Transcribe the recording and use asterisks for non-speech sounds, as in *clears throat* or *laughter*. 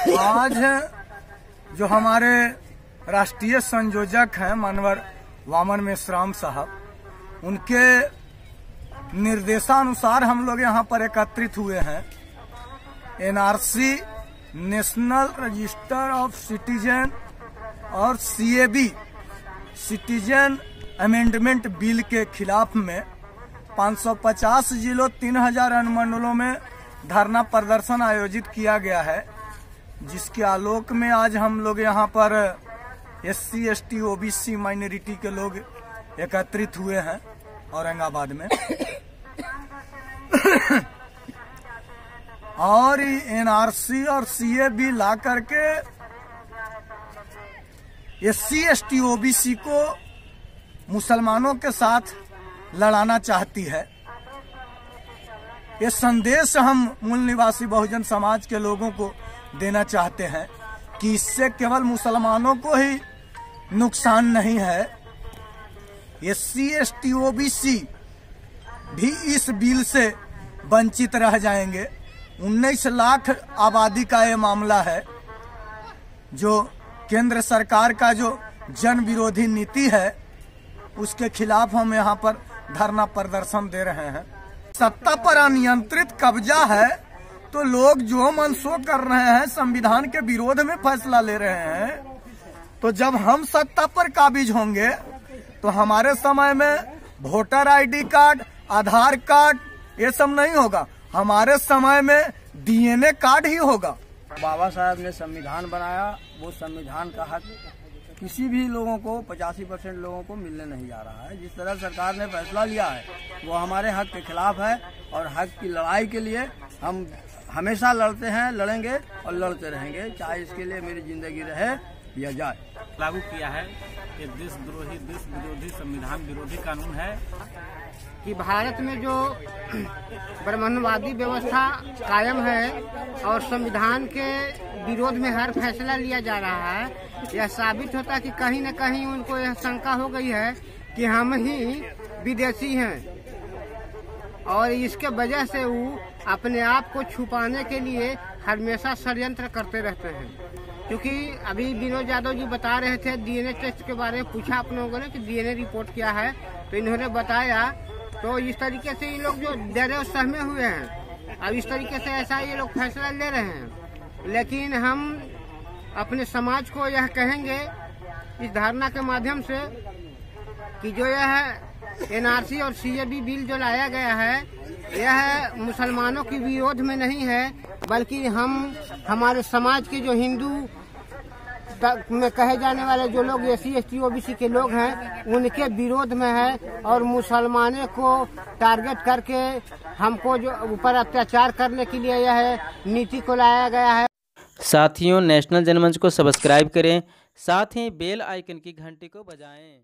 आज जो हमारे राष्ट्रीय संयोजक हैं मानवर वामन मेश्राम साहब, उनके निर्देशानुसार हम लोग यहाँ पर एकत्रित हुए हैं। NRC, national register of citizen और सीएबी, सिटीजन अमेंडमेंट बिल के खिलाफ में 550 जिलों 3000 अनुमंडलों में धरना प्रदर्शन आयोजित किया गया है। जिसके आलोक में आज हम लोग यहाँ पर S C S T OBC, minority के लोग एकत्रित हुए हैं औरंगाबाद में। *coughs* और एनआरसी और सीए ला करके S C S T OBC को मुसलमानों के साथ लड़ाना चाहती है। ये संदेश हम मूल निवासी बहुजन समाज के लोगों को देना चाहते हैं कि इससे केवल मुसलमानों को ही नुकसान नहीं है। ये C S T O B C भी इस बिल से वंचित रह जाएँगे। 19 लाख आबादी का ये मामला है, जो केंद्र सरकार का जो जन विरोधी नीति है, उसके खिलाफ हम यहाँ पर धरना प्रदर्शन दे रहे हैं। सत्ता पर अनियंत्रित कब्जा है तो लोग जो मन सो कर रहे हैं, संविधान के विरोध में फैसला ले रहे हैं तो जब हम सत्ता पर काबिज होंगे तो हमारे समय में voter ID card, Aadhaar card, ये सब नहीं होगा। हमारे समय में डीएनए कार्ड ही होगा। बाबा साहब ने संविधान बनाया, वो संविधान का हक किसी भी लोगों को, पचासी परसेंट लोगों को मिलने नहीं जा रहा है। जिस तरह सरकार ने फैसला लिया है, वो हमारे हक के खिलाफ है और हक की लड़ाई के लिए हम हमेशा लड़ते हैं, लड़ेंगे और लड़ते रहेंगे। चाहे इसके लिए मेरी ज़िंदगी रहे या जाए। लागू किया है ये देशद्रोही देश विरोधी, संविधान विरोधी कानून है कि भारत में जो *clears throat* ब्रह्मणवादी व्यवस्था कायम है और संविधान के विरोध में हर फैसला लिया जा रहा है, यह साबित होता है कि कहीं न कहीं उनको यह शंका हो गई है कि हम ही विदेशी हैं। और इसके वजह से वो अपने आप को छुपाने के लिए हमेशा षडयंत्र करते रहते हैं। क्योंकि अभी विनोद यादव जी बता रहे थे डीएनए टेस्ट के बारे में पूछा आप लोगों ने कि डीएनए रिपोर्ट क्या है? तो इन्होंने बताया तो इस तरीके से ये लोग जो डरे सहमे हुए हैं, अब इस तरीके से ऐसा ये लोग फैसला ले रहे हैं। लेकिन हम अपने समाज को यह कहेंगे, इस धारणा के माध्यम से कि जो यह एनआरसी और सीएबी बिल जो लाया गया है, यह मुसलमानों के विरोध में नहीं है, बल्कि हम, हमारे समाज के जो हिंदू में कहे जाने वाले जो लोग S C S T OBC के लोग हैं, उनके विरोध में है और मुसलमानों को टारगेट करके हमको जो ऊपर अत्याचार करने के लिए यह नीति को लाया गया है। साथियों, नेशनल जनमंच को सब्सक्राइब करें, साथ ही बेल आइकन की घंटी को बजाएँ।